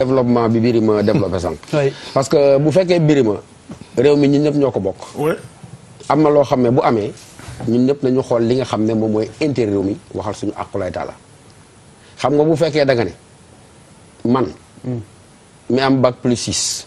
développement bi Birima développé sànq. parce que bu fekkee Birima réew mi ñun ñëpp ñoo ko bokk. am na loo xam ne bu amee ñun ñëpp nañu xool li nga xam ne moom mooy intérêt réew mi waxal suñu àqulaay taala xam nga bu fekkee da ne man. Hmm. mi am bac plus six.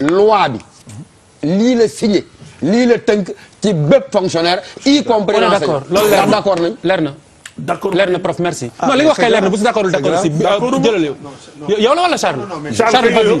loi bi lii la signé lii la tënk ci bépp fonctionnaire y compris on est d'accord loolu leer na d'accord nañ leer na d'accord leer na prof merci Ah, non li nga wax c'est kay leer na grave. bu si d'accord C'est d'accord si grave. jëlal yow yow la wala Charles Charles Charles Faye. Faye.